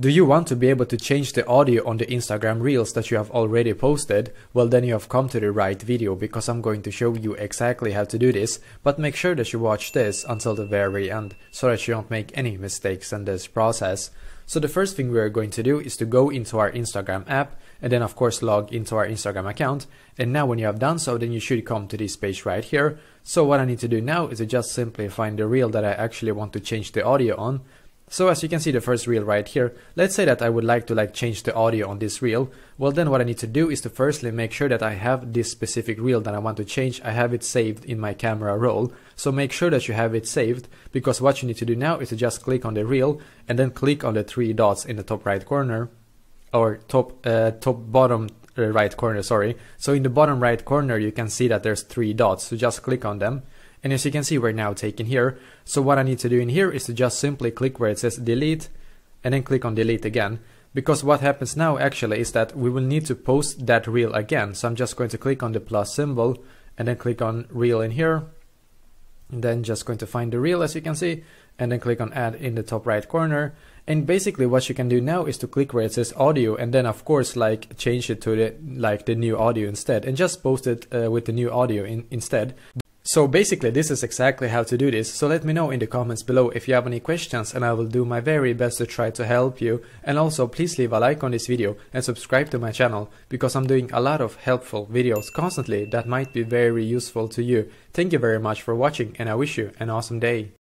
Do you want to be able to change the audio on the Instagram Reels that you have already posted? Well then you have come to the right video because I'm going to show you exactly how to do this, but make sure that you watch this until the very end so that you don't make any mistakes in this process. So the first thing we are going to do is to go into our Instagram app and then of course log into our Instagram account. And now when you have done so, then you should come to this page right here. So what I need to do now is to just simply find the reel that I actually want to change the audio on. So as you can see the first reel right here, let's say that I would like to like change the audio on this reel. Well then what I need to do is to firstly make sure that I have this specific reel that I want to change, I have it saved in my camera roll. So make sure that you have it saved because what you need to do now is to just click on the reel and then click on the three dots in the top right corner or top uh, top bottom uh, right corner sorry. So in the bottom right corner you can see that there's three dots so just click on them and as you can see, we're now taken here. So what I need to do in here is to just simply click where it says delete and then click on delete again. Because what happens now actually is that we will need to post that reel again. So I'm just going to click on the plus symbol and then click on reel in here. And then just going to find the reel as you can see and then click on add in the top right corner. And basically what you can do now is to click where it says audio and then of course like change it to the like the new audio instead and just post it uh, with the new audio in, instead. So basically this is exactly how to do this, so let me know in the comments below if you have any questions and I will do my very best to try to help you. And also please leave a like on this video and subscribe to my channel because I'm doing a lot of helpful videos constantly that might be very useful to you. Thank you very much for watching and I wish you an awesome day.